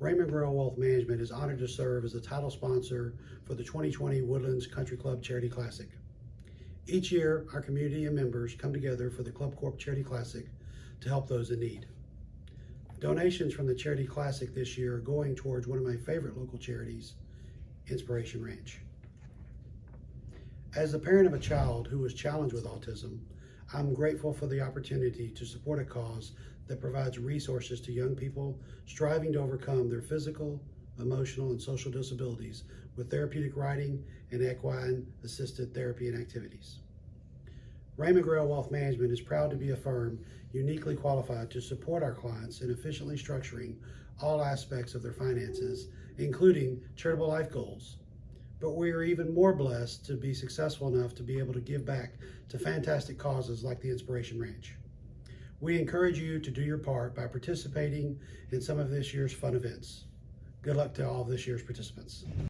Raymond Grill Wealth Management is honored to serve as the title sponsor for the 2020 Woodlands Country Club Charity Classic. Each year, our community and members come together for the Club Corp Charity Classic to help those in need. Donations from the Charity Classic this year are going towards one of my favorite local charities, Inspiration Ranch. As the parent of a child who was challenged with autism, I'm grateful for the opportunity to support a cause that provides resources to young people striving to overcome their physical, emotional, and social disabilities with therapeutic riding and equine assisted therapy and activities. Raymond Grail Wealth Management is proud to be a firm uniquely qualified to support our clients in efficiently structuring all aspects of their finances, including charitable life goals. But we are even more blessed to be successful enough to be able to give back to fantastic causes like the Inspiration Ranch. We encourage you to do your part by participating in some of this year's fun events. Good luck to all of this year's participants.